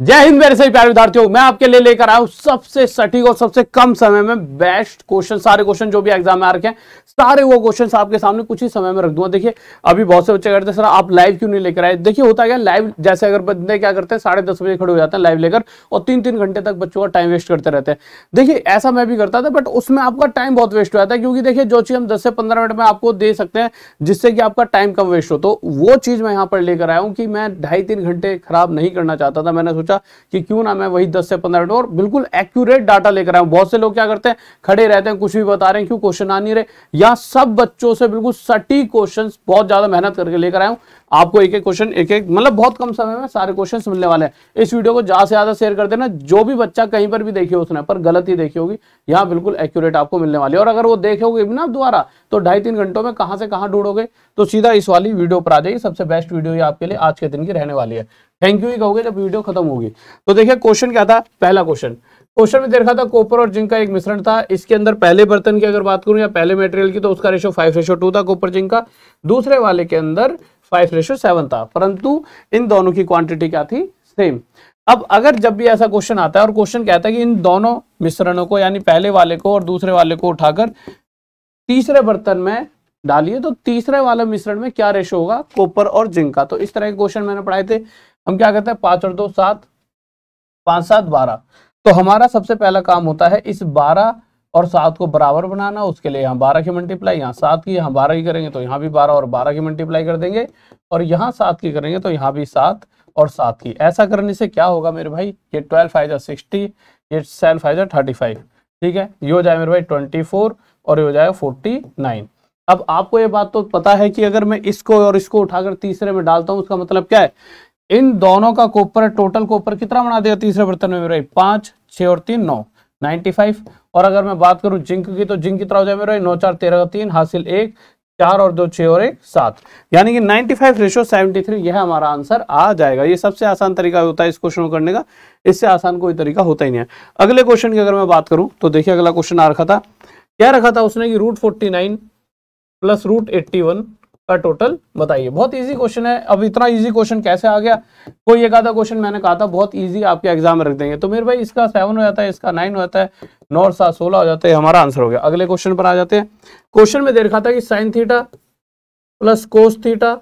जय हिंद मेरे सही प्यारे विद्यार्थियों, मैं आपके लिए लेकर आया हूँ सबसे सटीक और सबसे कम समय में बेस्ट क्वेश्चन सारे क्वेश्चन जो भी एग्ज़ाम में आ रखे हैं, सारे वो क्वेश्चन आपके सामने कुछ ही समय में रख दूँगा। देखिए, अभी बहुत से बच्चे करते हैं, सर, आप लाइव क्यों नहीं लेकर आए? देखिए, होता क्या लाइव जैसे अगर बंदे क्या करते हैं, साढ़े दस बजे खड़े हो जाते हैं लाइव लेकर और तीन तीन घंटे तक बच्चों का टाइम वेस्ट करते रहते हैं। देखिए, ऐसा मैं भी करता था बट उसमें आपका टाइम बहुत वेस्ट हो जाता है, क्योंकि देखिए, जो चीज़ हम दस से पंद्रह मिनट में आपको दे सकते हैं, जिससे कि आपका टाइम कम वेस्ट हो। तो वो चीज़ मैं यहाँ पर लेकर आया हूँ कि मैं ढाई तीन घंटे खराब नहीं करना चाहता था, मैंने सोचा कि क्यों ना मैं वही दस से पंद्रह मिनट और बिल्कुल एक्यूरेट डाटा लेकर आया बहुत से लोग क्या करते हैं? खड़े रहते हैं, कुछ भी बता रहे हैं, क्यों क्वेश्चन आ नहीं रहे? या सब बच्चों से बिल्कुल सटीक क्वेश्चन बहुत ज़्यादा मेहनत करके लेकर आया हूँ आपको एक एक क्वेश्चन एक एक मतलब बहुत कम समय में सारे क्वेश्चन मिलने वाले हैं। इस वीडियो को ज़्यादा से ज़्यादा शेयर कर देना। जो भी बच्चा कहीं पर भी देखी उसने, पर गलत देखी होगी, यहाँ बिल्कुल एक्यूरेट आपको मिलने वाली है। और अगर वो देखोगे ना दोबारा तो ढाई तीन घंटों में कहाँ से कहाँ ढूंढोगे? तो सीधा इस वाली वीडियो पर आ जाएगी सबसे बेस्ट वीडियो आपके लिए आज के दिन की रहने वाली है। थैंक यू ही कहोगे जब वीडियो खत्म होगी। तो देखिए क्वेश्चन क्या था? पहला क्वेश्चन क्वेश्चन में देखा था कॉपर और जिंक का एक मिश्रण था। इसके अंदर पहले बर्तन की अगर बात करूँ या पहले मटेरियल की तो उसका रेशो फाइव रेशो टू था कॉपर जिंक का। दूसरे वाले के अंदर फाइव रेशो सेवन था। परंतु इन दोनों की क्वांटिटी क्या थी? सेम अब अगर जब भी ऐसा क्वेश्चन आता है और क्वेश्चन कहता है कि इन दोनों मिश्रणों को, यानी पहले वाले को और दूसरे वाले को उठाकर तीसरे बर्तन में डालिए तो तीसरे वाले मिश्रण में क्या रेशो होगा? कॉपर और जिंक का। तो इस तरह के क्वेश्चन मैंने पढ़ाए थे। हम क्या करते हैं? पाँच और दो, सात। पाँच, सात, बारह। तो हमारा सबसे पहला काम होता है इस बारह और सात को बराबर बनाना। उसके लिए यहाँ बारह की मल्टीप्लाई यहाँ सात की, यहाँ बारह की करेंगे तो यहाँ भी बारह और बारह की मल्टीप्लाई कर देंगे। और यहाँ सात की करेंगे तो यहाँ भी सात और सात की। ऐसा करने से क्या होगा मेरे भाई? ये ट्वेल्व फाइव सिक्सटी ये सेवन फाइव थर्टी फाइव ठीक है? ये हो जाए मेरे भाई ट्वेंटी फोर और ये हो जाएगा फोर्टी नाइन अब आपको ये बात तो पता है कि अगर मैं इसको और इसको उठाकर तीसरे में डालता हूँ, उसका मतलब क्या है? इन दोनों का कोपर टोटल कोपर कितना बना देगा? तीसरे बर्तन में मेरे पाँच, छह और तीन, नौ। Ninety five. और अगर मैं बात करूँ जिंक की तो जिंक कितना हो जाए मेरा नौ, चार, तेरह तीन, हासिल एक, चार और दो, छह और एक, सात। यानी कि 95 फाइव रेशो सेवेंटी थ्री, यह हमारा आंसर आ जाएगा। ये सबसे आसान तरीका होता है इस क्वेश्चन को करने का। इससे आसान कोई तरीका होता ही नहीं है। अगले क्वेश्चन की अगर मैं बात करूँ तो देखिए अगला क्वेश्चन आ रखा था। क्या रखा था उसने कि root forty nine plus root eighty one का टोटल बताइए। बहुत इजी क्वेश्चन है। अब इतना इजी क्वेश्चन कैसे आ गया? कोई एक आधा क्वेश्चन मैंने कहा था, बहुत इजी आपके एग्ज़ाम रख देंगे। तो मेरे भाई, इसका सेवन हो जाता है, इसका नाइन हो जाता है, नौ, सात, सोलह हो जाता है, हमारा आंसर हो गया। अगले क्वेश्चन पर आ जाते हैं। क्वेश्चन में दे रखा था कि sine theta plus cos theta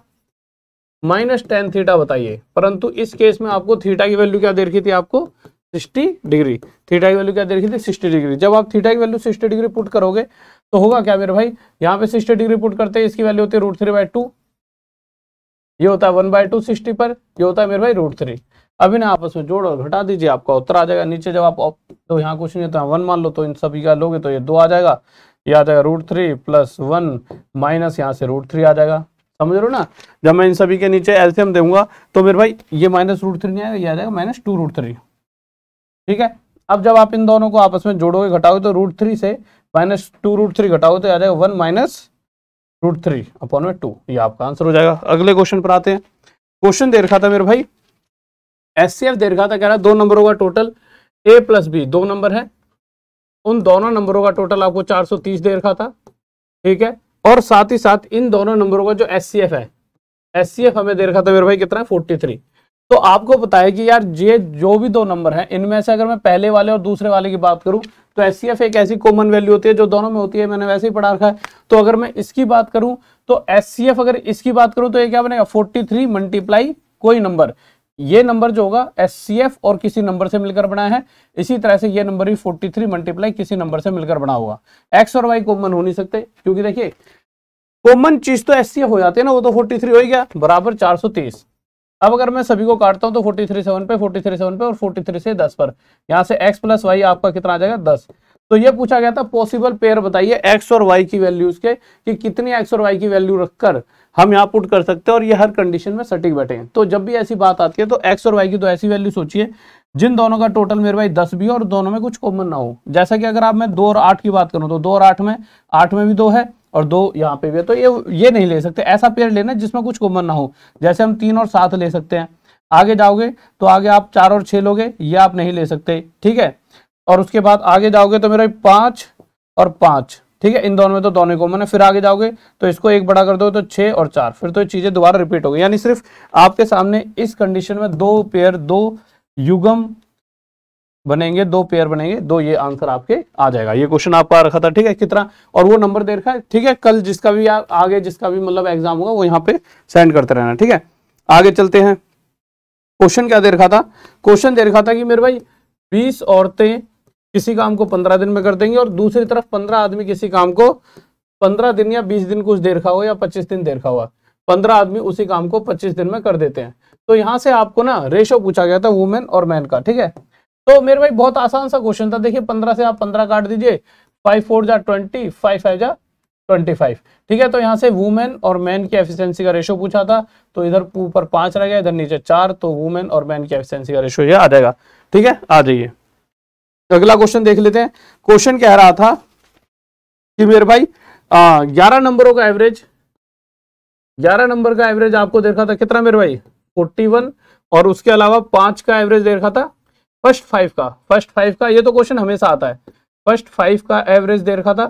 minus ten theta बताइए। परंतु इस केस में आपको थीटा की वैल्यू क्या दे रखी थी आपको? सिक्सटी डिग्री थीटा की वैल्यू क्या दे रखी थी? सिक्सटी डिग्री जब आप थीटा की वैल्यू सिक्सटी डिग्री पुट करोगे तो होगा क्या मेरे भाई? यहाँ पे सिक्सटी डिग्री पुट करते हैं, इसकी वैल्यू होती है रूट थ्री बाई टू ये होता है वन बाई टू सिक्सटी पर, ये होता है मेरे भाई रूट थ्री अभी ना आपस में जोड़ और घटा दीजिए, आपका उत्तर आ जाएगा। नीचे जब आप तो यहाँ कुछ नहीं होता वन मान लो तो इन सभी का लोगे तो ये दो आ जाएगा। ये आ जाएगा root three plus one minus यहाँ से रूट थ्री आ जाएगा। समझ रहे हो ना? जब मैं इन सभी के नीचे एल्सियम दूँगा तो मेरे भाई ये माइनस रूट थ्री नहीं आएगा, ये आ जाएगा माइनस टू रूट थ्री ठीक है? अब जब आप इन दोनों को आपस में जोड़ोगे, घटाओगे तो रूट थ्री से माइनस टू रूट थ्री घटाओ तो आ जाएगा one minus root three upon में टू। ये आपका आंसर हो जाएगा। अगले क्वेश्चन पर आते हैं। क्वेश्चन दे रखा था मेरे भाई। एस सी एफ़ दे रखा था, कह रहा है दो नंबरों का टोटल ए प्लस बी दो नंबर है। उन दोनों नंबरों का टोटल आपको 430 दे रखा था। ठीक है? और साथ ही साथ इन दोनों नंबरों का जो एस सी एफ़ है एस सी एफ़ हमें दे रखा था मेरे भाई कितना? है फोर्टी तो आपको है कि यार, ये जो भी दो नंबर हैं, इनमें से अगर मैं पहले वाले और दूसरे वाले की बात करूँ तो एस एक ऐसी कॉमन वैल्यू होती है, जो दोनों में होती है, मैंने वैसे ही पढ़ा रखा है। तो अगर मैं इसकी बात करूँ तो एस अगर इसकी बात करूँ तो ये क्या बनेगा? 43 थ्री मल्टीप्लाई कोई नंबर। ये नंबर जो होगा एस और किसी नंबर से मिलकर बना है। इसी तरह से ये नंबर भी 43 थ्री मल्टीप्लाई किसी नंबर से मिलकर बना होगा। एक्स और वाई कॉमन हो नहीं सकते, क्योंकि देखिए कॉमन चीज़ तो एस हो जाती है ना, वो तो 43 हो गया, बराबर 430 अब अगर मैं सभी को काटता हूँ तो 43 सेवन पे 43 सेवन पे और 43 से 10 पर। यहाँ से x प्लस वाई आपका कितना आ जाएगा? 10 तो ये पूछा गया था पॉसिबल पेयर बताइए x और y की वैल्यूज़ के, कि कितनी x और y की वैल्यू रखकर हम यहाँ पुट कर सकते हैं और ये हर कंडीशन में सटीक बैठे हैं। तो जब भी ऐसी बात आती है तो एक्स और वाई की तो ऐसी वैल्यू सोचिए, जिन दोनों का टोटल मेरे भाई दस भी हो और दोनों में कुछ कॉमन ना हो। जैसा कि अगर आप, मैं दो और आठ की बात करूँ तो दो और आठ में आठ में भी दो है और दो यहाँ पे भी है तो ये ये नहीं ले सकते। ऐसा पेयर लेना जिसमें कुछ कॉमन ना हो। जैसे हम तीन और सात ले सकते हैं। आगे जाओगे तो आगे आप चार और छह लोगे, ये आप नहीं ले सकते, ठीक है? और उसके बाद आगे जाओगे तो मेरा पाँच और पाँच, ठीक है? इन दोनों में तो दोनों कॉमन है। फिर आगे जाओगे तो इसको एक बड़ा कर दो तो छह और चार। फिर तो ये चीज़ें दोबारा रिपीट हो गई। यानी सिर्फ़ आपके सामने इस कंडीशन में दो पेयर दो युगम बनेंगे, दो पेयर बनेंगे, दो ये आंसर आपके आ जाएगा। ये क्वेश्चन आपका रखा था, ठीक है कितना और वो नंबर दे रखा है, ठीक है, कल जिसका भी आगे जिसका भी मतलब एग्ज़ाम होगा, वो यहाँ पे सेंड करते रहना, ठीक है। आगे चलते हैं। क्वेश्चन क्या दे रखा था? क्वेश्चन दे रखा था कि मेरे भाई, बीस औरतें किसी काम को पंद्रह दिन में कर देंगे और दूसरी तरफ़ पंद्रह आदमी किसी काम को पंद्रह दिन या बीस दिन कुछ देर खा हो या पच्चीस दिन देर खा हुआ। पंद्रह आदमी उसी काम को पच्चीस दिन में कर देते हैं। तो यहाँ से आपको ना रेशो पूछा गया था वुमेन और मैन का, ठीक है। तो मेरे भाई बहुत आसान सा क्वेश्चन था। देखिए, पंद्रह से आप पंद्रह काट दीजिए। फाइव फोर जा ट्वेंटी फाइव फाइव जा ट्वेंटी फाइव ठीक है तो यहाँ से वुमेन और मैन की एफिशिएंसी का रेशो पूछा था। तो इधर ऊपर पाँच रह गया, इधर नीचे चार तो वुमेन और मैन की एफिशिएंसी का रेशो ये आ जाएगा। ठीक है, आ जाइए। अगला क्वेश्चन देख लेते हैं। क्वेश्चन कह रहा था कि मेरे भाई ग्यारह नंबरों का एवरेज ग्यारह नंबर का एवरेज आपको देखा था कितना मेरे भाई? फोर्टी वन और उसके अलावा पाँच का एवरेज देखा था फ़र्स्ट फाइव का, फ़र्स्ट फाइव का ये तो क्वेश्चन हमेशा आता है। फ़र्स्ट फाइव का एवरेज दे रखा था,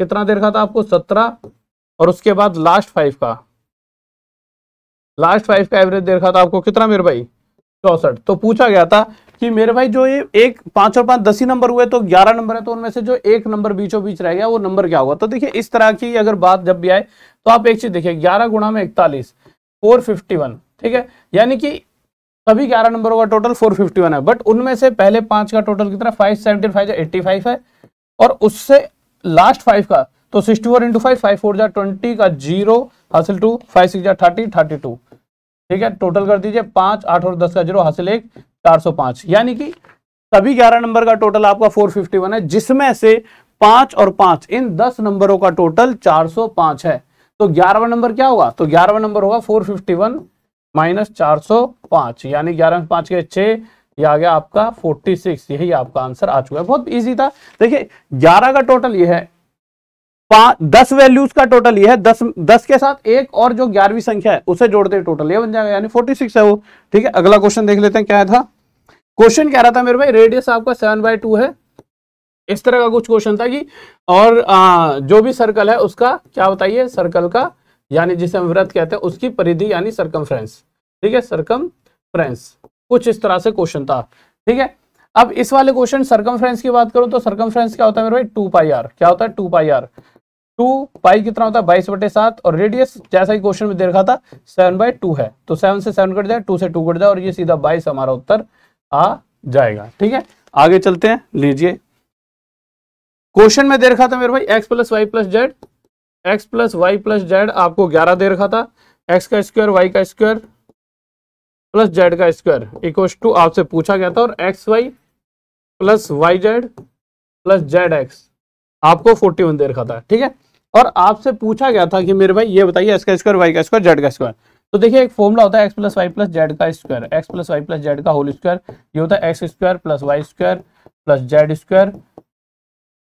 कितना दे रखा था आपको? सत्रह, और उसके बाद लास्ट फाइव का। लास्ट फाइव का एवरेज दे रखा था आपको कितना मेरे भाई? चौसठ। तो पूछा गया था कि मेरे भाई जो ये एक पाँच और पाँच दस ही नंबर हुए तो ग्यारह नंबर है तो उनमें से जो एक नंबर बीचों बीच रह गया, वो नंबर क्या होगा? तो देखिए, इस तरह की अगर बात जब भी आए तो आप एक चीज़ देखिए, ग्यारह गुणा में इकतालीस फोर फिफ्टी वन ठीक है? यानी कि सभी ग्यारह नंबरों का टोटल 451 है। बट उनमें से पहले पाँच का टोटल कितना? Five seventy five eighty five है। और उससे लास्ट फाइव का तो sixty four into five five four जा ट्वेंटी का ज़ीरो हासिल टू फाइव सिक्स जा थर्टी थर्टी टू ठीक है? टोटल कर दीजिए पाँच, आठ और दस का ज़ीरो हासिल एक, चार सौ पाँच। यानी कि सभी ग्यारह नंबर का टोटल आपका फोर फिफ्टी वन है, जिसमें से पाँच और पाँच, इन दस नंबरों का टोटल चार सौ पाँच है। तो ग्यारहवा नंबर क्या होगा? तो ग्यारहवा नंबर होगा फोर फिफ्टी वन माइनस चार सौ पाँच यानी ग्यारह पाँच के छह ये आ गया आपका फोर्टी सिक्स यही आपका आंसर आ चुका है। बहुत इजी था। देखिए ग्यारह का टोटल ये है दस वैल्यूज़ का टोटल ये है दस दस के साथ एक और जो ग्यारहवीं संख्या है उसे जोड़ते टोटल ये बन जाएगा यानी फोर्टी सिक्स है वो। ठीक है अगला क्वेश्चन देख लेते हैं क्या था? क्वेश्चन कह रहा था मेरे भाई रेडियस आपका सेवन बाय टू है। इस तरह का कुछ क्वेश्चन था कि और आ, जो भी सर्कल है उसका क्या बताइए सर्कल का यानी जिसे हम व्रत कहते हैं, उसकी परिधि यानी सरकमफ्रेंस ठीक है? सरकमफ्रेंस कुछ इस तरह से क्वेश्चन था। ठीक है? अब इस वाले क्वेश्चन सरकम की बात करूँ तो सरकम क्या होता है मेरे भाई? Two pi r. क्या होता है? Two pi r. Two pi कितना होता है? बाईस बटे सात। और रेडियस जैसा ही क्वेश्चन में दे रखा था सेवन बाई टू है। तो सेवन से सेवन कट जाए टू से टू कट जाए और ये सीधा बाईस हमारा उत्तर आ जाएगा। ठीक है? आगे चलते हैं। लीजिए। क्वेश्चन में दे रखा था मेरे भाई X plus Y plus Z X plus Y plus Z आपको ग्यारह दे रखा था। एक्स का स्क्वायर वाई का स्क्वायर प्लस जेड का स्क्वायर इक्व टू आपसे पूछा गया था और X Y plus Y Z plus Z X आपको फोर्टी वन दे रखा था, ठीक है? और आपसे पूछा गया था कि मेरे भाई, ये बताइए एक्स का स्क्वायर वाई का स्क्वायर जेड का स्क्वायर तो देखिए, एक फॉर्मूला होता है X plus Y plus Z का square X plus Y plus Z का होल स्क्वायर ये होता है X square plus Y square plus Z square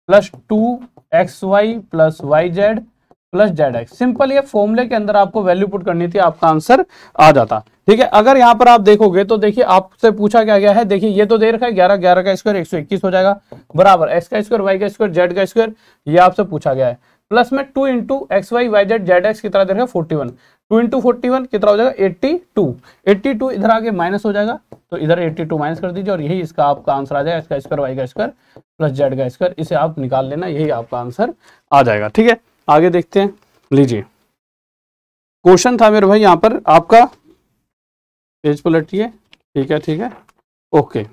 plus two X Y plus Y Z plus Z X. Simple ये फॉर्मूले के अंदर आपको वैल्यू पुट करनी थी, आपका आंसर आ जाता। ठीक है, अगर यहाँ पर आप देखोगे तो देखिए आपसे पूछा क्या गया है? देखिए, ये तो दे रखा है, ग्यारह ग्यारह का स्क्वायर, एक सौ इक्कीस हो जाएगा। बराबर, एक्स का स्क्वायर, वाई का स्क्वायर, जेड का स्क्वायर, ये आपसे पूछा गया है। प्लस में two into X, Y Y, Z Z X कितना दे रखा है? Forty one. Two into forty one कितना हो जाएगा? Eighty two. एट्टी टू इधर आगे माइनस हो जाएगा तो इधर एट्टी टू माइनस कर दीजिए और यही इसका आपका आंसर आ जाएगा इसका स्क्वायर, वाई का स्क्वायर, प्लस जेड का स्क्वायर। इसे आप निकाल लेना, यही आपका आंसर आ जाएगा। ठीक है आगे देखते हैं। लीजिए। क्वेश्चन था मेरे भाई, यहाँ पर आपका। पेज पलटिए ठीक है ठीक है। ओके।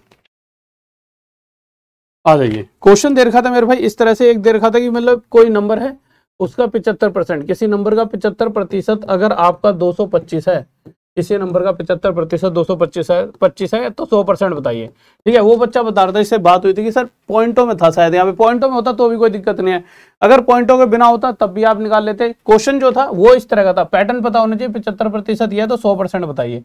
आ जाइए। क्वेश्चन दे रखा था मेरे भाई, इस तरह से एक दे रखा था कि मतलब कोई नंबर है, उसका पिचहत्तर परसेंट। किसी नंबर का पिचहत्तर प्रतिशत अगर आपका 225 है किसी नंबर का पिछहत्तर प्रतिशत, दो सौ पच्चीस है पच्चीस है तो सौ परसेंट बताइए। ठीक है, वो बच्चा बता रहा था, इससे बात हुई थी कि सर पॉइंटों में था शायद, यहाँ पे पॉइंटों में होता तो भी कोई दिक्कत नहीं है। अगर पॉइंटों के बिना होता, तब भी आप निकाल लेते। क्वेश्चन जो था, वो इस तरह का था, पैटर्न पता होना चाहिए पिछहत्तर प्रतिशत यह तो सौ परसेंट बताइए।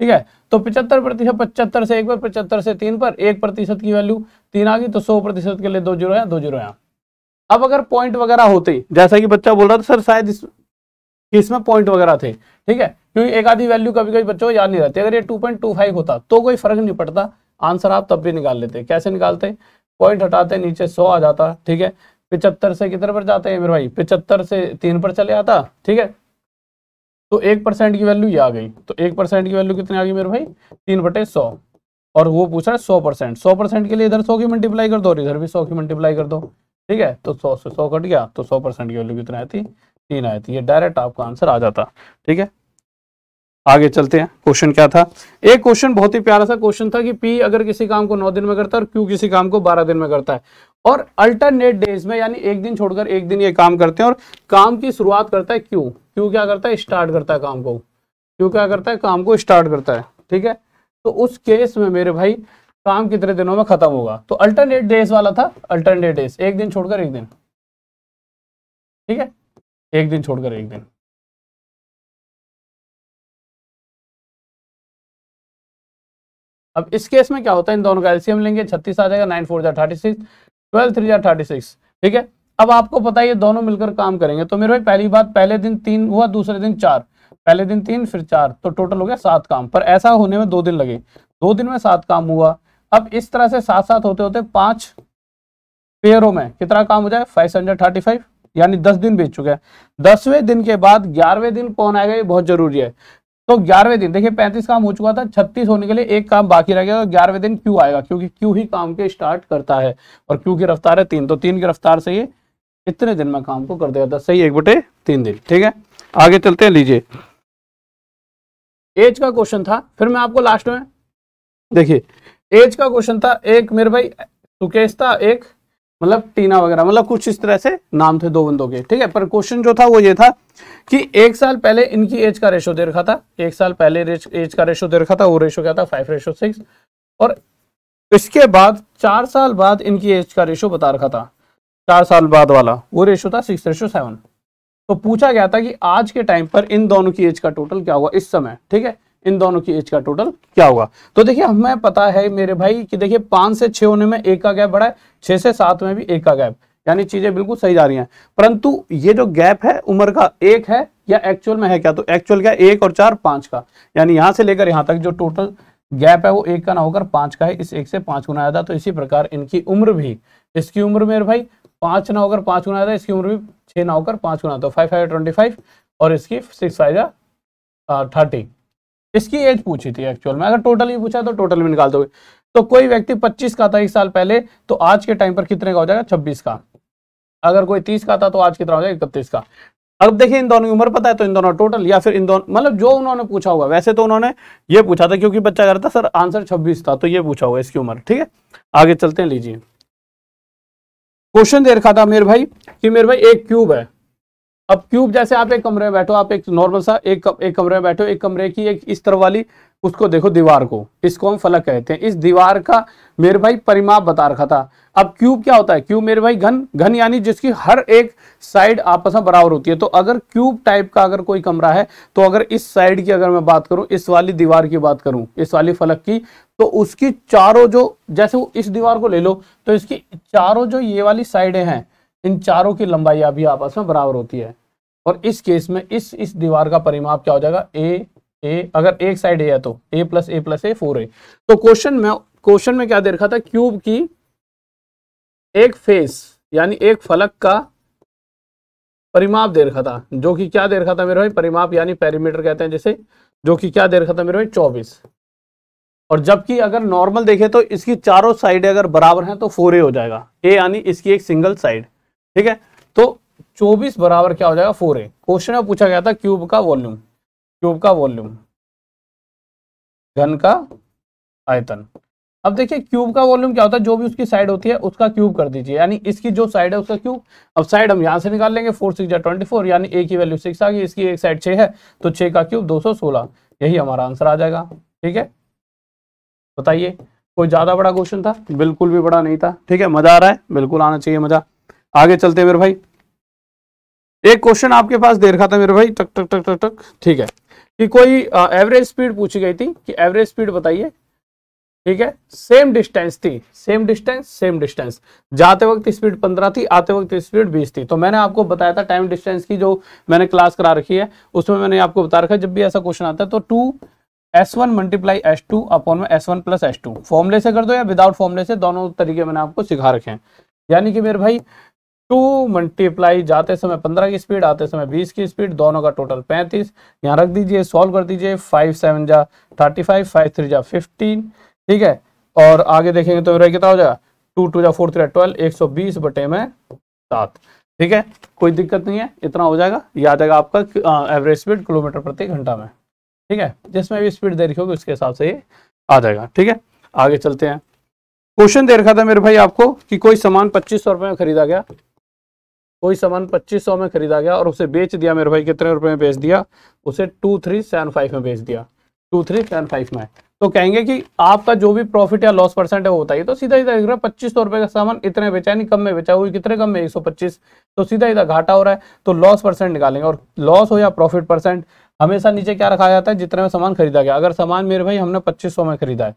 ठीक है तो पिछहत्तर प्रतिशत पचहत्तर से एक पर पचहत्तर से तीन पर एक प्रतिशत की वैल्यू, तीन आ गई तो सौ प्रतिशत के लिए दो ज़ीरो दो ज़ीरो अब अगर पॉइंट वगैरह होते, जैसा कि बच्चा बोल रहा था, सर शायद इस इसमें पॉइंट वगैरह थे, ठीक है? क्योंकि एक आधी वैल्यू कभी कभी बच्चों को याद नहीं रहती। अगर ये 2.25 होता तो कोई फ़र्क नहीं पड़ता। आंसर आप तब भी निकाल लेते। कैसे निकालते? पॉइंट हटाते, नीचे सौ आ जाता, ठीक है? पिचहत्तर से कितने पर जाते हैं मेरे भाई? पिचहत्तर से तीन पर चले आता, ठीक है? तो एक परसेंट की वैल्यू ये आ गई। तो एक परसेंट की वैल्यू कितनी आ गई मेरे भाई? तीन बटे सौ। और वो पूछ रहा है सौ परसेंट सौ परसेंट के लिए इधर सौ की मल्टीप्लाई कर दो और इधर भी सौ की मल्टीप्लाई कर दो, ठीक है? तो सौ से सौ कट गया तो सौ परसेंट की वैल्यू कितना आती? तीन आई थी, ये डायरेक्ट आपका आंसर आ जाता। ठीक है? आगे चलते हैं। क्वेश्चन क्या था? एक क्वेश्चन बहुत ही प्यारा सा क्वेश्चन था कि पी अगर किसी काम को नौ दिन में करता है और क्यू किसी काम को बारह दिन में करता है। और अल्टरनेट डेज़ में, यानी एक दिन छोड़कर एक दिन ये काम करते हैं और काम की शुरुआत करता है क्यू क्यू क्या करता है? स्टार्ट करता है काम को। क्यू क्या करता है? काम को स्टार्ट करता है। ठीक है? तो उस केस में मेरे भाई, काम कितने दिनों में खत्म होगा? तो अल्टरनेट डेज़ वाला था। अल्टरनेट डेज़ एक दिन छोड़कर एक दिन। ठीक है? एक दिन छोड़कर एक दिन। अब इस केस में क्या होता है? इन दोनों का एलसीएम लेंगे, छत्तीस आ जाएगा, नाइन फोर जा थर्टी सिक्स ट्वेल्व थ्री जा थर्टी सिक्स ठीक है? अब आपको पता है ये दोनों मिलकर काम करेंगे। तो मेरे भाई, पहली बात, पहले दिन तीन हुआ, दूसरे दिन चार। पहले दिन तीन, फिर चार। तो टोटल हो गया सात काम। पर ऐसा होने में दो दिन लगे। दो दिन में सात काम हुआ। अब इस तरह से साथ साथ होते होते पाँच पेयरों में। कितना काम हो जाए? फाइव हंड्रेड थर्टी फाइव यानी दस दिन बीत चुके हैं। दसवें दिन के बाद ग्यारहवें दिन कौन आएगा, ये बहुत ज़रूरी है। तो ग्यारहवें दिन, देखिए पैंतीस काम हो चुका था, छत्तीस होने के लिए एक काम बाकी रह गया तो ग्यारहवें दिन क्यू आएगा? क्योंकि क्यू ही काम के स्टार्ट करता है, और क्यू की रफ्तार है तीन। तो तीन की रफ्तार से ये इतने दिन में काम को कर देगा सही, एक बटे तीन दिन, ठीक है? आगे चलते हैं, लीजिए। एज का क्वेश्चन था, फिर मैं आपको लास्ट में, देखिए, एज का क्वेश्चन था, एक मेरे भाई, सुकेश था, एक मतलब टीना वगैरह मतलब कुछ इस तरह से नाम थे दो बंदों के, ठीक है? पर क्वेश्चन जो था वो ये था कि एक साल पहले इनकी एज का रेशो दे रखा था, एक साल पहले एज का रेशो दे रखा था, वो रेशो क्या था? फाइव रेशो सिक्स और इसके बाद चार साल बाद इनकी एज का रेशो बता रखा था, चार साल बाद वाला, वो रेशो था सिक्स रेशो सेवन तो पूछा गया था कि आज के टाइम पर इन दोनों की एज का टोटल क्या हुआ इस समय, ठीक है? इन दोनों की एज का टोटल क्या होगा? तो देखिए, हमें पता है मेरे भाई कि देखिए, पाँच से छह होने में एक का गैप बड़ा है, छह से सात में भी एक का गैप। यानी चीज़ें बिल्कुल सही जा रही हैं। परंतु ये जो गैप है, उम्र का एक है या एक्चुअल में है क्या? तो एक्चुअल क्या एक और चार, पाँच का। यानी यहाँ से लेकर यहाँ तक जो टोटल गैप है, वो एक का ना होकर पाँच का है, इस एक से पाँच गुना आया था तो इसी प्रकार इनकी उम्र भी। इसकी उम्र मेरे भाई, पाँच ना होकर पाँच गुना आया था इसकी उम्र भी छह ना होकर पाँच गुना। तो फाइव फाइव ट्वेंटी फाइव और इसकी सिक्स फाइव थर्टी इसकी एज पूछी थी एक्चुअल में। अगर टोटल ही पूछा तो टोटल भी निकाल दोगे। तो कोई व्यक्ति 25 का था एक साल पहले तो आज के टाइम पर कितने का हो जाएगा? 26 का। अगर कोई 30 का था तो आज कितना हो जाएगा? इकतीस का। अब देखिए, इन दोनों की उम्र पता है तो इन दोनों टोटल या फिर इन दोनों मतलब जो उन्होंने पूछा हुआ वैसे तो उन्होंने ये पूछा था, क्योंकि बच्चा करता सर, आंसर छब्बीस था। तो ये पूछा हुआ इसकी उम्र, ठीक है? आगे चलते हैं, लीजिए। क्वेश्चन दे रखा था मेरे भाई कि मेरे भाई, एक क्यूब है। अब क्यूब जैसे आप एक कमरे में बैठो, आप एक नॉर्मल सा एक एक कमरे में बैठो, एक कमरे की एक इस तरह वाली, उसको देखो दीवार को, इसको हम फलक कहते हैं। इस दीवार का मेरे भाई परिमाप बता रखा था। अब क्यूब क्या होता है? क्यूब मेरे भाई घन घन यानी जिसकी हर एक साइड आपस में बराबर होती है। तो अगर क्यूब टाइप का अगर कोई कमरा है तो अगर इस साइड की अगर मैं बात करूँ, इस वाली दीवार की बात करूँ, इस वाली फलक की तो उसकी चारों जो, जैसे वो इस दीवार को ले लो तो इसकी चारों जो ये वाली साइडें हैं इन चारों की लंबाई अभी आपस में बराबर होती है। और इस केस में इस इस दीवार का परिमाप क्या हो जाएगा? ए ए अगर एक साइड ए है तो A plus A plus A four A तो क्वेश्चन में क्वेश्चन में क्या दे रखा था? क्यूब की एक फेस यानी एक फलक का परिमाप दे रखा था, जो कि क्या दे रखा था मेरे भाई? परिमाप यानी पेरीमीटर कहते हैं जैसे, जो कि क्या दे रखा था मेरे भाई? चौबीस। और जबकि अगर नॉर्मल देखे तो इसकी चारों साइड अगर बराबर हैं तो फोर ए हो जाएगा। ए यानी इसकी एक सिंगल साइड ठीक है? तो 24 बराबर क्या हो जाएगा? फोर ए। क्वेश्चन में पूछा गया था क्यूब का वॉल्यूम क्यूब का वॉल्यूम घन का आयतन। अब देखिए क्यूब का वॉल्यूम क्या होता है? जो भी उसकी साइड होती है, उसका क्यूब कर दीजिए। यानी इसकी जो साइड है, उसका क्यूब अब साइड हम यहाँ से निकाल लेंगे। फोर सिक्स या ट्वेंटी फोर यानी ए की वैल्यू सिक्स आ गई। इसकी एक साइड छह है तो छह का क्यूब दो सौ सोलह। यही हमारा आंसर आ जाएगा। ठीक है? बताइए। कोई ज़्यादा बड़ा क्वेश्चन था? बिल्कुल भी बड़ा नहीं था। ठीक है? मज़ा आ रहा है? बिल्कुल आना चाहिए मज़ा। आगे चलते हैं मेरे भाई। एक क्वेश्चन आपके पास दे रखा था मेरे भाई। टक टक टक टक टक। ठीक है। कि कोई एवरेज स्पीड पूछी गई थी कि एवरेज स्पीड बताइए। ठीक है। सेम डिस्टेंस थी। सेम डिस्टेंस सेम डिस्टेंस जाते वक्त स्पीड 15 थी, आते वक्त स्पीड 20 थी। तो मैंने आपको बताया था टाइम डिस्टेंस की जो मैंने क्लास करा रखी है, उसमें मैंने आपको बता रखा है, जब भी ऐसा क्वेश्चन आता है तो two S one multiply S two upon में S one plus S two फॉर्मूले से कर दो या विदाउट फॉर्मूले से, दोनों तरीके मैंने आपको सिखा रखे हैं। यानी कि मेरे भाई टू मल्टीप्लाई जाते समय पंद्रह की स्पीड, आते समय बीस की स्पीड, दोनों का टोटल पैंतीस। यहाँ रख दीजिए, सॉल्व कर दीजिए, फाइव सेवन जा थर्टी फाइव फाइव थ्री जा फिफ्टीन, ठीक है? और आगे देखेंगे तो मेरा कितना हो जाएगा? टू टू जा फोर, थ्री ट्वेल्व, एक सौ बीस बटे में सात, ठीक है? कोई दिक्कत नहीं है, इतना हो जाएगा। ये आ जाएगा आपका एवरेज स्पीड किलोमीटर प्रति घंटा में, ठीक है? जिसमें भी स्पीड दे रखी होगी, उसके हिसाब से ये आ जाएगा, ठीक है? आगे चलते हैं। क्वेश्चन दे रखा था मेरे भाई आपको कि कोई सामान पच्चीस सौ रुपये में खरीदा गया? कोई सामान पच्चीस सौ में खरीदा गया और उसे बेच दिया, मेरे भाई कितने रुपए में बेच दिया? उसे टू थ्री सेवन फाइव में बेच दिया। टू थ्री सेवन फाइव में। तो कहेंगे कि आपका जो भी प्रॉफिट या लॉस परसेंट है वो बताइए। तो सीधा सीधा दिख रहा है पच्चीस सौ रुपए का सामान इतने बेचा नहीं, कम में बेचा हुई कितने कम में? एक सौ पच्चीस। तो सीधा सीधा घाटा हो रहा है तो लॉस परसेंट निकालेंगे। और लॉस हो या प्रॉफिट परसेंट हमेशा नीचे क्या रखा जाता है? जितने में सामान खरीदा गया। अगर सामान मेरे भाई हमने पच्चीस में खरीदा है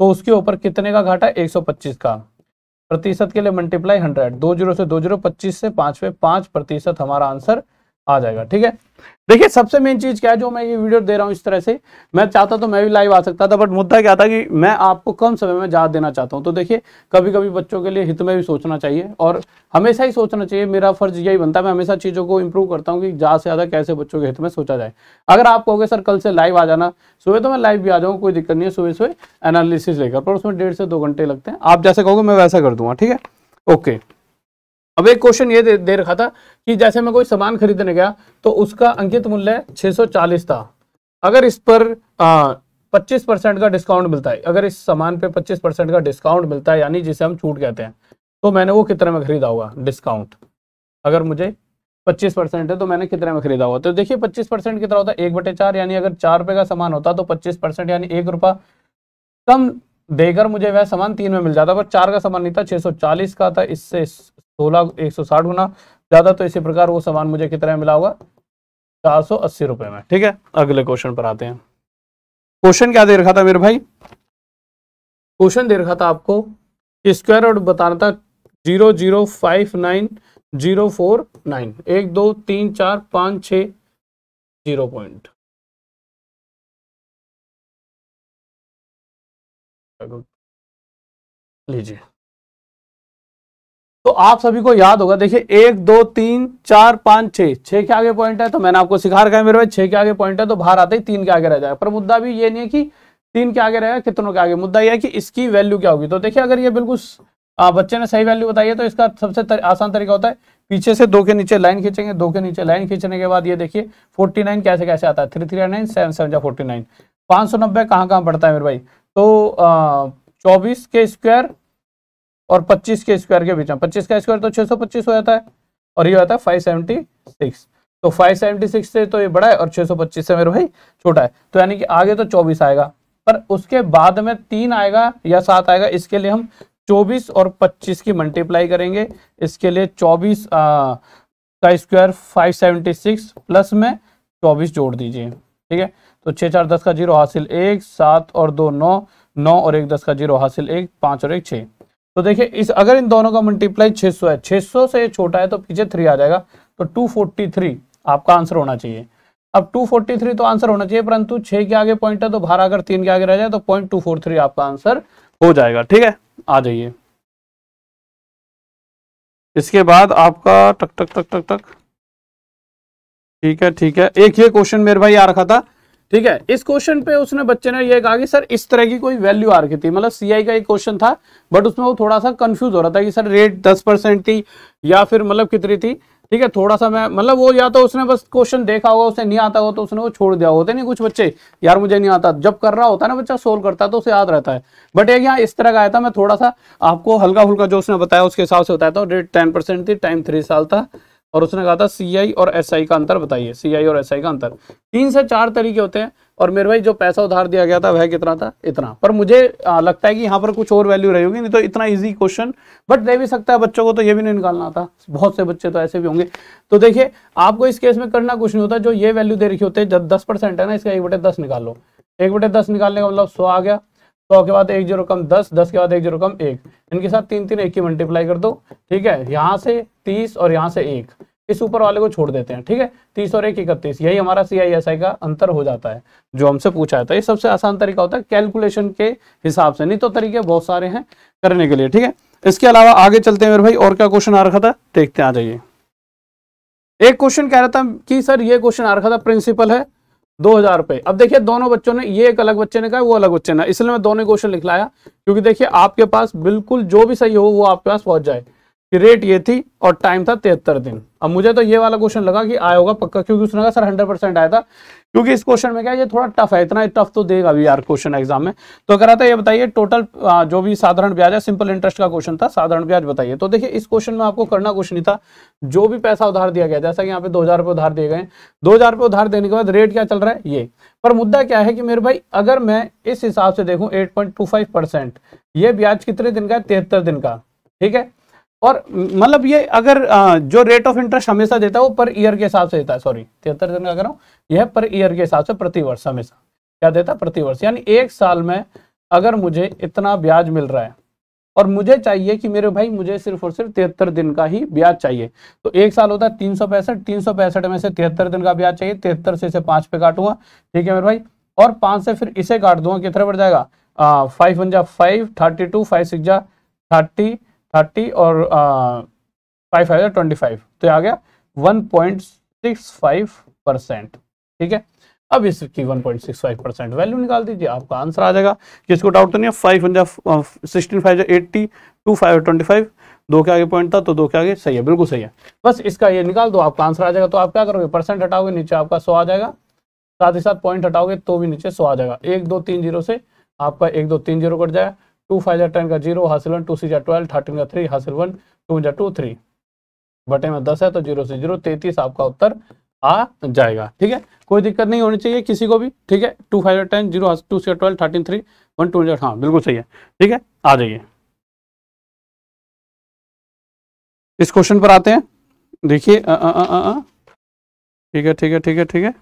तो उसके ऊपर कितने का घाटा? एक सौ पच्चीस का। प्रतिशत के लिए मल्टीप्लाई हंड्रेड दो ज़ीरो से दो ज़ीरो, पच्चीस से पाँच पे पाँच प्रतिशत हमारा आंसर आ जाएगा, ठीक है? देखिए, सबसे मेन चीज़ क्या है, जो मैं ये वीडियो दे रहा हूँ इस तरह से, मैं चाहता तो मैं भी लाइव आ सकता था बट मुद्दा क्या था कि मैं आपको कम समय में जा देना चाहता हूँ। तो देखिए कभी कभी बच्चों के लिए हित में भी सोचना चाहिए, और हमेशा ही सोचना चाहिए, मेरा फ़र्ज़ यही बनता है, मैं हमेशा चीज़ों को इंप्रूव करता हूँ कि ज़्यादा से ज़्यादा कैसे बच्चों के हित में सोचा जाए। अगर आप कहोगे, सर, कल से लाइव आ जाना, सुबह तो मैं लाइव भी आ जाऊँ कोई दिक्कत नहीं है। सुबह सुबह एनालिसिस लेकर, पर उसमें डेढ़ से दो घंटे लगते हैं। आप जैसे कहोगे, मैं वैसा कर दूँगा, ठीक है? ओके अब एक क्वेश्चन ये दे, दे रखा था कि जैसे मैं कोई सामान खरीदने गया तो उसका अंकित मूल्य 640 था। अगर इस पर पच्चीस परसेंट का डिस्काउंट मिलता है अगर इस सामान पे 25 परसेंट का डिस्काउंट मिलता है यानी जिसे हम छूट कहते हैं तो मैंने वो कितने में खरीदा होगा? डिस्काउंट अगर मुझे 25 परसेंट है तो मैंने कितने में खरीदा हुआ तो देखिए 25 परसेंट कितना होता है एक बटे चार यानी अगर चार रुपए का सामान होता तो 25 परसेंट यानी एक रुपया कम देकर मुझे वह सामान तीन में मिल जाता पर चार का सामान नहीं था 640 का था, इससे सोलह, एक सौ साठ गुना ज़्यादा तो इसी प्रकार वो सामान मुझे कितना मिला होगा? चार सौ अस्सी रुपए में। ठीक है, अगले क्वेश्चन पर आते हैं। क्वेश्चन क्या दे रखा था मेरे भाई? क्वेश्चन दे रखा था आपको, स्क्वायर रूट बताना था, zero zero, five, nine, zero, four, nine. एक, दो, तीन, चार, पाँच छ ज़ीरो पॉइंट। लीजिए। तो आप सभी को याद होगा देखिए एक दो तीन चार पाँच छह। छह के आगे पॉइंट है तो मैंने आपको सिखा रखा है मेरे भाई छह के आगे पॉइंट है तो बाहर आते ही तीन के आगे रह जाएगा। पर मुद्दा भी ये नहीं है कि तीन के आगे रहेगा कितनों के आगे? मुद्दा यह है कि इसकी वैल्यू क्या होगी? तो देखिए अगर ये बिल्कुल बच्चे ने सही वैल्यू बताई है तो इसका सबसे तर, आसान तरीका होता है पीछे से दो के नीचे लाइन खींचेंगे दो के नीचे लाइन खींचने के बाद ये देखिए फोर्टी नाइन कैसे कैसे आता है? Three three nine seven seven जा फोर्टी नाइन पाँच सौ नब्बे कहाँ कहाँ पड़ता है मेरे भाई? तो चौबीस के स्क्वायर और 25 के स्क्वायर के बीच में 25 का स्क्वायर तो 625 हो जाता है और ये होता है 576 तो 576 से तो ये बड़ा है और 625 से मेरे भाई छोटा है। तो यानी कि आगे तो 24 आएगा, पर उसके बाद में तीन आएगा या सात आएगा, इसके लिए हम 24 और 25 की मल्टीप्लाई करेंगे। इसके लिए 24 का स्क्वायर 576 प्लस में 24 जोड़ दीजिए। ठीक है? तो छः चार दस का ज़ीरो हासिल एक, सात और दो नौ नौ और एक दस का ज़ीरो हासिल एक, पाँच और एक छः तो देखिए, इस अगर इन दोनों का मल्टीप्लाई 600 है 600 से ये छोटा है तो पीछे थ्री आ जाएगा तो 243 आपका आंसर होना चाहिए। अब 243 तो आंसर होना चाहिए, परंतु छह के आगे पॉइंट है तो बारह अगर तीन के आगे रह जाए तो पॉइंट टू फोर थ्री आपका आंसर हो जाएगा, ठीक है? आ जाइए। इसके बाद आपका टक टक टक टक टक। ठीक है ठीक है। एक ये क्वेश्चन मेरे भाई आ रखा था ठीक है, इस क्वेश्चन पे उसने बच्चे ने ये कहा कि सर, इस तरह की कोई वैल्यू आ रखी थी। मतलब सीआई का एक क्वेश्चन था बट उसमें वो थोड़ा सा कंफ्यूज हो रहा था कि सर रेट दस परसेंट थी या फिर मतलब कितनी थी। ठीक है थोड़ा सा मैं मतलब वो या तो उसने बस क्वेश्चन देखा होगा, उसे नहीं आता हो तो उसने वो छोड़ दिया होते नहीं कुछ बच्चे, यार, मुझे नहीं आता। जब कर रहा होता है ना बच्चा सोल्व करता है तो उसे याद रहता है। बट एक यहाँ इस तरह का आया था, मैं थोड़ा सा आपको हल्का फुल्का जो उसने बताया, उसके हिसाब से बताया था रेट टेन परसेंट थी टाइम थ्री साल था। और उसने कहा था सीआई और एसआई का अंतर बताइए सीआई और एसआई का अंतर। तीन से चार तरीके होते हैं और मेरे भाई जो पैसा उधार दिया गया था, वह कितना था? इतना। पर मुझे लगता है कि यहाँ पर कुछ और वैल्यू रही होगी, नहीं तो इतना इजी क्वेश्चन बट दे भी सकता है, बच्चों को तो ये भी नहीं निकालना था बहुत से बच्चे तो ऐसे भी होंगे। तो देखिए, आपको इस केस में करना कुछ नहीं होता, जो ये वैल्यू दे रखी होते हैं जब दस परसेंट है ना, इसका एक बटे निकाल लो। एक बटे निकालने का मतलब सौ आ गया। सौ के बाद एक ज़ीरो कम दस दस के बाद एक ज़ीरो कम एक। इनके साथ तीन तीन एक की मल्टीप्लाई कर दो, ठीक है? यहाँ से तीस और यहाँ से एक। इस ऊपर वाले को छोड़ देते हैं, ठीक है? तीस और एक इकतीस, यही हमारा सी आई एस आई का अंतर हो जाता है, जो हमसे पूछा जाता है। ये सबसे आसान तरीका होता है कैलकुलेशन के हिसाब से। नहीं तो तरीके बहुत सारे हैं करने के लिए, ठीक है? इसके अलावा आगे चलते हैं मेरे भाई, और क्या क्वेश्चन आ रखा था? देखते आ जाइए। एक क्वेश्चन कह रहा था कि सर, ये क्वेश्चन आ रखा था प्रिंसिपल है दो हज़ार रुपए अब देखिए, दोनों बच्चों ने, ये एक अलग बच्चे ने कहा, वो अलग बच्चे ने। इसलिए मैं दोनों क्वेश्चन लिख लाया क्योंकि देखिए, आपके पास बिल्कुल जो भी सही हो, वो आपके पास पहुँच जाए। कि रेट ये थी और टाइम था तिहत्तर दिन। अब मुझे तो ये वाला क्वेश्चन लगा कि आया होगा पक्का, क्योंकि उसने कहा, सर हंड्रेड परसेंट आया था। क्योंकि इस क्वेश्चन में क्या ये थोड़ा टफ है, इतना टफ तो देगा भी यार क्वेश्चन एग्ज़ाम में। तो कह रहा था, ये बताइए टोटल जो भी साधारण ब्याज है सिंपल इंटरेस्ट का क्वेश्चन था, साधारण ब्याज बताइए। तो देखिए, इस क्वेश्चन में आपको करना कुछ नहीं था। जो भी पैसा उधार दिया गया, जैसा कि यहाँ पे दो हज़ार उधार दिए गए दो हज़ार उधार देने के बाद रेट क्या चल रहा है? ये। पर मुद्दा क्या है कि मेरे भाई, अगर मैं इस हिसाब से देखूँ 8.25 परसेंट ये ब्याज कितने दिन का है? तिहत्तर दिन का। ठीक है? और मतलब ये अगर जो रेट ऑफ़ इंटरेस्ट हमेशा देता है, वो पर ईयर के हिसाब से देता है सॉरी तिहत्तर दिन का कह रहा हूँ, यह पर ईयर के हिसाब से प्रति वर्ष हमेशा, क्या देता है, प्रति वर्ष। यानी एक साल में अगर मुझे इतना ब्याज मिल रहा है, और मुझे चाहिए कि मेरे भाई, मुझे सिर्फ़ और सिर्फ़ तिहत्तर दिन का ही ब्याज चाहिए तो एक साल होता है तीन सौ पैंसठ, तीन सौ पैंसठ में से तिहत्तर दिन का ब्याज चाहिए, तिहत्तर से इसे पाँच पे काटूँगा, ठीक है मेरे भाई, और पाँच से फिर इसे काट दूँगा, कितना बढ़ जाएगा? फाइव वन जा five thirty two five six जा थर्टी थर्टी और फाइव फाइव ट्वेंटी फाइव तो आ गया one point six five percent ठीक है? अब इसकी 1.65 परसेंट वैल्यू निकाल दीजिए, आपका आंसर आ जाएगा। किसको डाउट तो नहीं है? Five one sixteen five eighty two five twenty five दो के आगे पॉइंट था तो दो के आगे सही है, बिल्कुल सही है। बस इसका ये निकाल दो, आपका आंसर आ जाएगा। तो आप क्या करोगे? परसेंट हटाओगे, नीचे आपका सौ आ जाएगा। साथ ही साथ पॉइंट हटाओगे तो भी नीचे सौ आ जाएगा। एक, दो, तीन, ज़ीरो से आपका एक, दो, तीन, ज़ीरो कट जाएगा। टू फाइव जा टेन का ज़ीरो हासिल वन टू सी जा ट्वेल्व थर्टीन का थ्री हासिल वन टू जा टू थ्री बटे में दस है तो ज़ीरो से ज़ीरो तैतीस आपका उत्तर आ जाएगा। ठीक है? कोई दिक्कत नहीं होनी चाहिए किसी को भी। ठीक है? Two five ten zero two सी twelve thirteen three one two हाँ बिल्कुल सही है। ठीक है? आ जाइए। इस क्वेश्चन पर आते हैं। देखिए ठीक है ठीक है ठीक है ठीक है।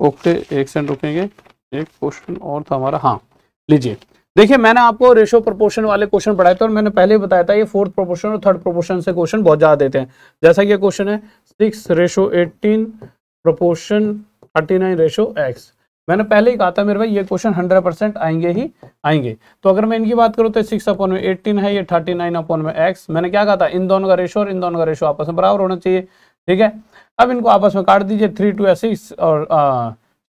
ओके, एक सेकंड रुकेंगे। एक क्वेश्चन और था हमारा। हाँ लीजिए। देखिए, मैंने आपको रेशो प्रोपोर्शन वाले क्वेश्चन पढ़ाए थे और मैंने पहले बताया था, ये फोर्थ प्रोपोर्शन और थर्ड प्रोपोर्शन से क्वेश्चन बहुत ज़्यादा देते हैं। जैसा कि क्वेश्चन है six ratio eighteen proportion thirty nine ratio X मैंने पहले ही कहा था, मेरे भाई, ये क्वेश्चन हंड्रेड परसेंट आएँगे ही आएँगे। तो अगर मैं इनकी बात करूँ तो सिक्स अपॉन में एटीन है, ये थर्टी नाइन अपॉन में एक्स मैंने क्या कहा था? इन दोनों का रेशो और इन दोनों का रेशो आपस में बराबर होना चाहिए, ठीक है? अब इनको आपस में काट दीजिए थ्री टू सिक्स और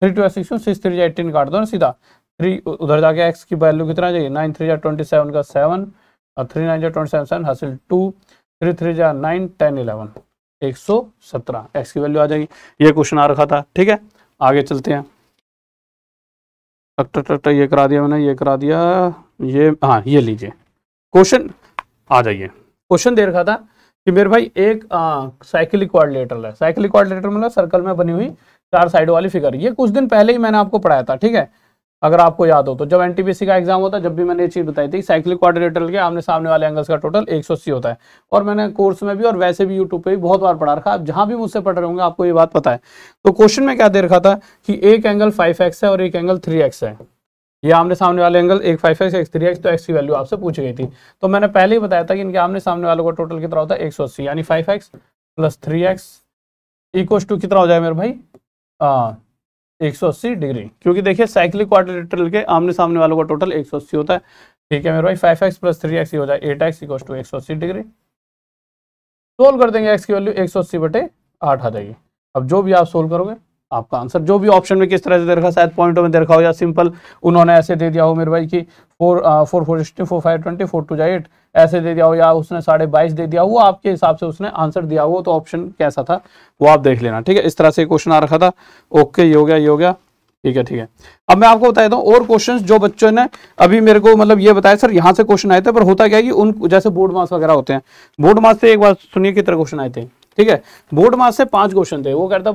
three two six six three eighteen काट दो ना सीधा। थ्री उधर जाके एक्स की वैल्यू कितना चाहिए नाइन थ्री जा ट्वेंटी सेवन का सेवन और थ्री नाइन जा ट्वेंटी सेवन सेवन हासिल टू थ्री थ्री जा नाइन टेन इलेवन एक सौ सत्रह एक्स की वैल्यू आ जाएगी। ये क्वेश्चन आ रखा था, ठीक है? आगे चलते हैं। टक टक ये करा दिया मैंने, ये करा दिया, ये हाँ ये लीजिए। क्वेश्चन आ जाइए। क्वेश्चन दे रखा था कि मेरे भाई, एक साइकिलिक क्वाड्रिलेटरल है। साइकिलिक क्वाड्रिलेटरल मतलब सर्कल में बनी हुई चार साइड वाली फिगर ये कुछ दिन पहले ही मैंने आपको पढ़ाया था, ठीक है? अगर आपको याद हो तो जब एनटीपीसी का एग्ज़ाम होता है, जब भी मैंने ये चीज़ बताई थी साइक्लिक क्वाड्रिलेटरल के आमने सामने वाले एंगल्स का टोटल 180 होता है। और मैंने कोर्स में भी और वैसे भी यूट्यूब पे भी बहुत बार पढ़ा रखा आप जहाँ भी मुझसे पढ़ रहे होंगे, आपको ये बात पता है। तो क्वेश्चन में क्या दे रखा था कि एक एंगल फाइव है और एक एंगल थ्री है। ये आमने सामने वाले एंगल एक फाइव एक्स एक थ्री एक्स तो एक्स की वैल्यू आपसे पूछी गई थी। तो मैंने पहले ही बताया था कि इनके आमने सामने वालों का टोटल कितना होता है? एक सौ अस्सी, यानी five x plus three x equal to कितना हो जाए मेरे भाई? 180 डिग्री, क्योंकि देखिए साइक्लिक क्वाड्रिलेटरल के आमने सामने वालों का टोटल 180 होता है। ठीक है मेरे भाई five x plus three x हो जाए एट एक्स इक्व टू एक डिग्री। सोल्व कर देंगे एक्स की वैल्यू एक सौ अस्सी बटे आठ आ जाएगी। अब जो भी आप सोल्व करोगे आपका आंसर। जो भी ऑप्शन में किस तरह से दे रखा शायद पॉइंटों में दे रखा हो या सिंपल उन्होंने ऐसे दे दिया हो मेरे भाई की four four four sixty four five twenty four two जाए एट ऐसे दे दिया हो, या उसने साढ़े बाईस दे दिया हो आपके हिसाब से उसने आंसर दिया हो तो ऑप्शन कैसा था, वो आप देख लेना, ठीक है? इस तरह से क्वेश्चन आ रखा था। ओके ये हो गया, ये हो गया, ठीक है ठीक है। अब मैं आपको बता देता हूँ, और क्वेश्चंस जो बच्चों ने अभी मेरे को मतलब ये बताया, सर, यहाँ से क्वेश्चन आए थे, पर होता क्या है कि उन, जैसे बोर्ड मार्क्स वगैरह होते हैं बोर्ड मार्क्स से एक बार सुनिए कितने क्वेश्चन आए थे, ठीक है? बोर्ड मार्क्स से पाँच क्वेश्चन थे, वो कहता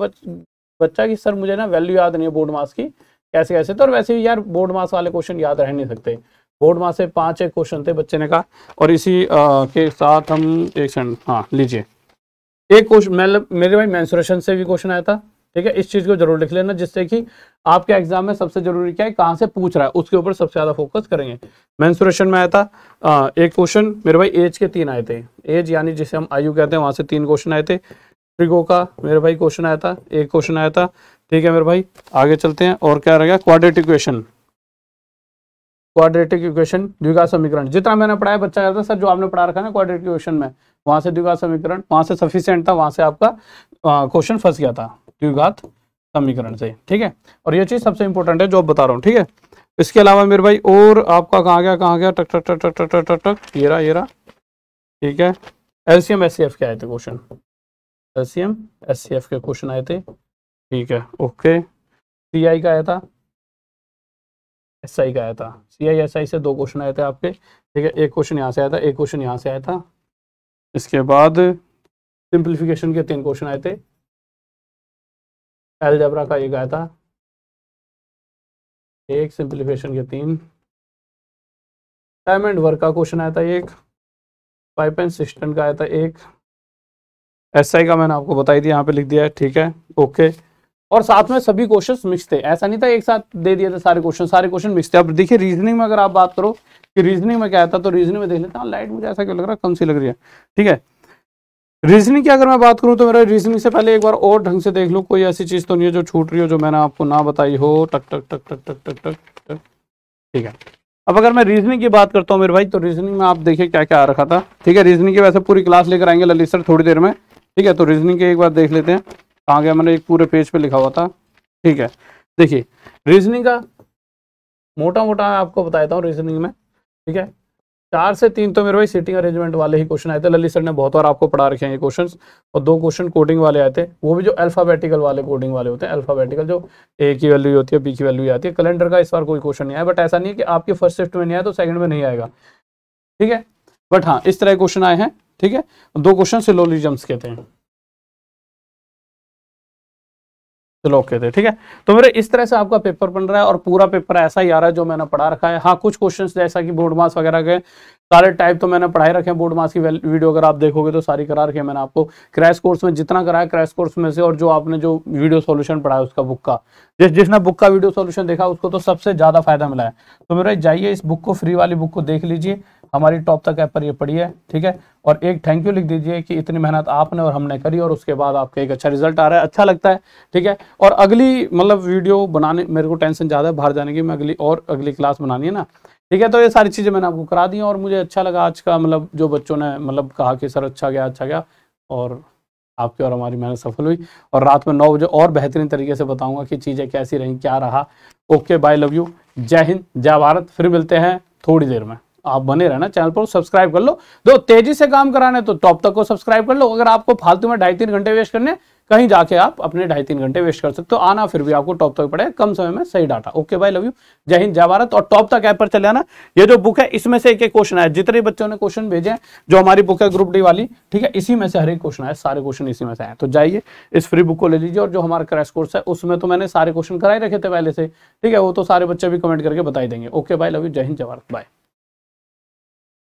बच्चा की सर मुझे ना वैल्यू याद नहीं है बोर्ड मास की कैसे कैसे? तो और वैसे ही यार बोर्ड मार्क्स वाले क्वेश्चन याद रह नहीं सकते। बोर्ड मार्क्स से पाँच एक क्वेश्चन थे बच्चे ने कहा और इसी आ, के साथ हम एक सेकंड हाँ लीजिए। एक क्वेश्चन मेरे भाई मैंसुरेशन से भी क्वेश्चन आया था ठीक है? इस चीज़ को ज़रूर लिख लेना जिससे कि आपके एग्ज़ाम में सबसे ज़रूरी क्या है कहाँ से पूछ रहा है उसके ऊपर सबसे ज़्यादा फोकस करेंगे। मैंसुरेशन में आया था आ, एक क्वेश्चन मेरे भाई एज के तीन आए थे। एज यानी जिसे हम आयु कहते हैं वहाँ से तीन क्वेश्चन आए थे। ट्रिगो का मेरे भाई क्वेश्चन आया था एक क्वेश्चन आया था ठीक है मेरे भाई आगे चलते हैं और क्या रहेगा क्वाड्रेटिक इक्वेशन क्वाड्रेटिक इक्वेशन द्विघात समीकरण जितना मैंने पढ़ाया बच्चा कहता सर जो आपने पढ़ा रखा ना क्वाड्रेटिक इक्वेशन में वहाँ से द्विघात समीकरण वहाँ से सफिशियंट था वहाँ से आपका क्वेश्चन फंस गया था द्विघात समीकरण से ठीक है और यह चीज़ सबसे इंपॉर्टेंट है जो आप बता रहा हूँ ठीक है इसके अलावा मेरे भाई और आपका कहाँ गया कहाँ गया टक टक टक टक टक टक टक ये रहा ये रहा ठीक है एलसीएम एस सी एफ़ के आए थे क्वेश्चन एलसीएम एससीएफ के क्वेश्चन आए थे। ठीक है ओके सी आई का आया था। एस आई का आया था। सी आई एस आई से दो क्वेश्चन आए थे आपके। ठीक है, एक क्वेश्चन यहाँ से आया था, एक क्वेश्चन यहाँ से आया था। इसके बाद सिंप्लीफिकेशन के तीन क्वेश्चन आए थे। एलजबरा का एक आया था। एक सिंप्लीफिकेशन के तीन। टाइम एंड वर्क का क्वेश्चन आया था एक। पाइप एंड सिस्टम का आया था एक। एस आई का मैंने आपको बताई दिया यहाँ पे लिख दिया है, ठीक है ओके और साथ में सभी क्वेश्चंस मिक्स थे। ऐसा नहीं था एक साथ दे दिए थे सारे क्वेश्चन सारे क्वेश्चन मिक्स थे। अब देखिए रीजनिंग में अगर आप बात करो कि रीजनिंग में क्या था तो रीजनिंग में देख लेते हैं। लाइट मुझे ऐसा क्यों लग रहा है? कम सी लग रही है, ठीक है। रीजनिंग की अगर मैं बात करूँ तो मेरा रीजनिंग से पहले एक बार और ढंग से देख लूँ, कोई ऐसी चीज़ तो नहीं है जो छूट रही हो, जो मैंने आपको ना बताई हो। टक टक टक टक टक टक टक टक, ठीक है। अब अगर मैं रीजनिंग की बात करता हूँ मेरे भाई तो रीजनिंग में आप देखिए क्या क्या आ रखा था, ठीक है। रीजनिंग की वैसे पूरी क्लास लेकर आएँगे, ललित सर थोड़ी देर में। ठीक है तो रीजनिंग के एक बार देख लेते हैं। कहाँ गया मैंने एक पूरे पेज पे लिखा हुआ था। ठीक है, देखिए रीजनिंग का मोटा मोटा आपको बताता हूँ रीजनिंग में। ठीक है, चार से तीन तो मेरे भाई सीटिंग अरेंजमेंट वाले ही क्वेश्चन आए थे। ललित सर ने बहुत बार आपको पढ़ा रखे हैं ये क्वेश्चन और दो क्वेश्चन कोडिंग वाले आए थे। वो भी जो अल्फाबेटिकल वाले कोडिंग वाले होते हैं अल्फाबेटिकल जो ए की वैल्यू होती है बी की वैल्यू आती है। कैलेंडर का इस बार कोई क्वेश्चन नहीं आया। बट ऐसा नहीं है कि आपके फ़र्स्ट शिफ्ट में नहीं आया तो सेकंड में नहीं आएगा। ठीक है बट हाँ इस तरह के क्वेश्चन आए हैं। ठीक है? दो क्वेश्चन सिलोलिजम्स के थे चलो ओके थे ठीक है? तो मेरे इस तरह से आपका पेपर बन रहा है और पूरा पेपर ऐसा ही आ रहा है जो मैंने पढ़ा रखा है। हाँ कुछ क्वेश्चंस जैसा कि बोर्ड मास वगैरह के सारे टाइप तो मैंने पढ़ाई रखे हैं। बोर्ड मास की वीडियो अगर आप देखोगे तो सारी करा रखी है मैंने आपको। क्रैश कोर्स में जितना कराया क्रैश कोर्स में से और जो आपने जो वीडियो सोल्यूशन पढ़ा है उसका बुक का। जिस, जिसने बुक का वीडियो सोल्यूशन देखा, उसको तो सबसे ज़्यादा फ़ायदा मिला है। तो मेरे जाइए इस बुक को फ्री वाली बुक को देख लीजिए। हमारी टॉप तक ऐप पर ये पड़ी है, ठीक है? और एक थैंक यू लिख दीजिए कि इतनी मेहनत आपने और हमने करी और उसके बाद आपका एक अच्छा रिज़ल्ट आ रहा है अच्छा लगता है, ठीक है? और अगली मतलब वीडियो बनाने, मेरे को टेंशन ज़्यादा है, बाहर जाने की, मैं अगली और अगली क्लास बनानी है ना, ठीक है? तो ये सारी चीज़ें मैंने आपको करा दी और मुझे अच्छा लगा आज का मतलब जो बच्चों ने मतलब कहा कि सर अच्छा गया अच्छा गया, और आपकी और हमारी मेहनत सफल हुई। और रात में नौ बजे और बेहतरीन तरीके से बताऊँगा कि चीज़ें कैसी रही, क्या रहा। ओके बाय लव यू जय हिंद, जय भारत, फिर मिलते हैं थोड़ी देर में। आप बने रहना, चैनल पर सब्सक्राइब कर लो। दो, तेज़ी से काम कराने तो टॉप तक को सब्सक्राइब कर लो। अगर आपको फालतू में ढाई तीन घंटे वेस्ट करने कहीं जाके आप अपने ढाई तीन घंटे वेस्ट कर सकते हो। आना, फिर भी आपको टॉप तक पड़े कम समय में सही डाटा। ओके भाई लव यू। जय हिंद, जय भारत। और टॉप तक ऐप पर चले आना। ये जो बुक है, इसमें से एक एक क्वेश्चन आया। जितने बच्चों ने क्वेश्चन भेजे हैं, जो हमारी बुक है ग्रुप डी वाली, ठीक है, इसी में से हर एक क्वेश्चन आया, सारे क्वेश्चन इसी में से आए। तो जाइए, इस फ्री बुक को ले लीजिए। और जो हमारा क्रैश कोर्स है, उसमें तो मैंने सारे क्वेश्चन कराए रखे थे पहले से, ठीक है, वो तो सारे बच्चे भी कमेंट करके बताई देंगे। ओके भाई लव यू। जय हिंद, जय भारत। बाय।